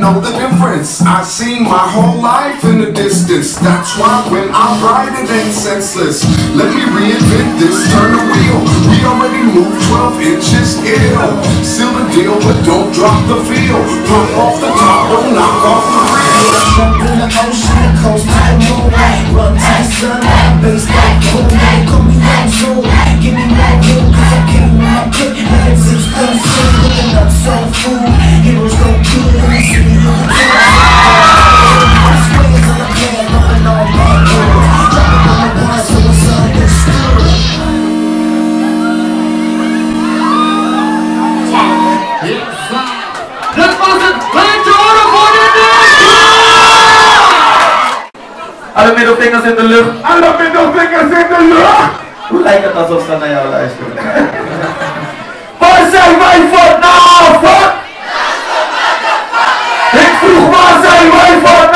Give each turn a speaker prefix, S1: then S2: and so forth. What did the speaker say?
S1: know the difference. I seen my whole life in the distance. That's why when I ride it ain't senseless. Let me reinvent this, turn the wheel. We already moved 12 inches ill. Seal the deal, but don't drop the feel. Pop off the top, don't knock off the
S2: Alle middelvingers in de lucht. Alle middelvingers in de lucht. Hoe lijkt het alsof ze naar jou luisteren? Waar zijn wij vanavond? Ik vroeg waar zijn wij vanavond?